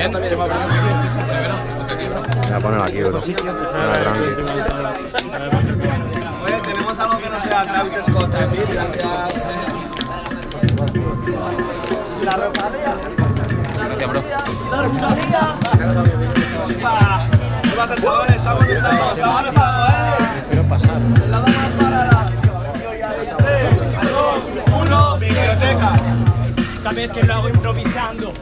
¿Quién? Voy a poner aquí, bro. Oye, tenemos algo que no sea Travis Scott también. La Rosalía. Gracias, bro. La Rosalía. ¿Qué pasa, chavales? Estamos empezando. Chavales, Espero pasar. La dama para la. Tres, dos, uno, biblioteca. Sabes que lo hago improvisando.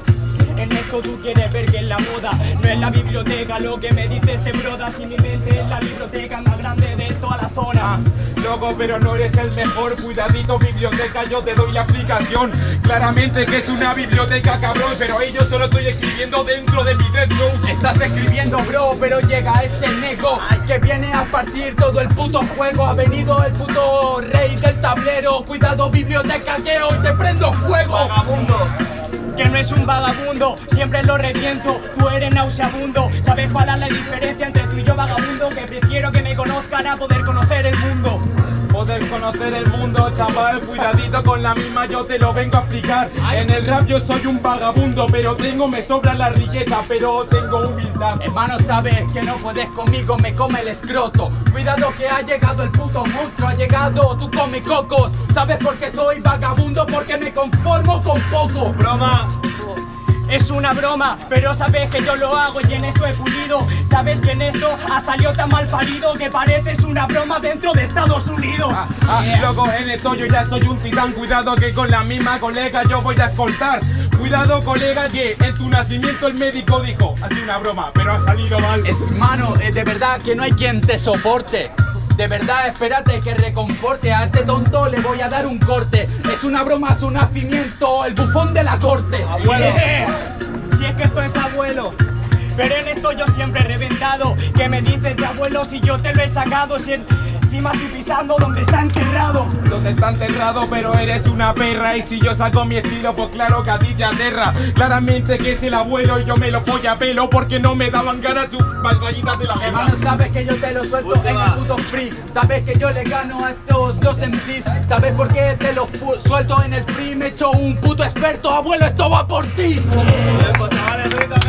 En esto tú quieres ver que es la moda, no es la biblioteca lo que me dice este broda. Si mi mente es la biblioteca más grande de toda la zona. Loco, pero no eres el mejor. Cuidadito, biblioteca, yo te doy la explicación. Claramente que es una biblioteca, cabrón. Pero ahí yo solo estoy escribiendo dentro de mi Note. Estás escribiendo, bro, pero llega este nego que viene a partir todo el puto juego. Ha venido el puto rey del tablero. Cuidado, biblioteca, que hoy te prendo fuego. Vagabundo. Es un vagabundo, siempre lo reviento, tú eres nauseabundo. ¿Sabes cuál es la diferencia entre tú y yo vagabundo? Que prefiero que me conozcan a poder conocer el mundo. Conocer el mundo, chaval, cuidadito con la misma, yo te lo vengo a explicar. En el rap yo soy un vagabundo, pero tengo, me sobra la riqueza, pero tengo humildad. Hermano, sabes que no puedes conmigo, me come el escroto. Cuidado que ha llegado el puto monstruo, ha llegado, tú come cocos. ¿Sabes por qué soy vagabundo? Porque me conformo con poco. Broma. Es una broma, pero sabes que yo lo hago y en eso he pulido. Sabes que en esto ha salido tan mal parido que pareces una broma dentro de Estados Unidos. Ah, loco, en esto yo ya soy un titán. Cuidado que con la misma colega yo voy a escoltar. Cuidado, colega, que en tu nacimiento el médico dijo: Ha sido una broma, pero ha salido mal. Hermano, eh, de verdad que no hay quien te soporte. De verdad, espérate que reconforte a este tonto le voy a dar un corte. Es una broma su nacimiento, el bufón de la corte. Eh, Si es que esto es abuelo. Pero en esto yo siempre he reventado. Que me dices de abuelo si yo te lo he sacado? Si encima estoy pisando donde está enterrado. Donde está enterrado, pero eres una perra. Y si yo saco mi estilo, pues claro que a ti te aterra. Claramente que es el abuelo y yo me lo voy a pelo porque no me daban ganas sus gallinas de la guerra. Hermano, sabes que yo te lo suelto en el puto free. Sabes que yo le gano a estos dos MCs. Sabes por qué te pu- suelto en el free. Me echo un puto experto, abuelo, esto va por ti. Pues, ahorita